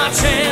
my chance.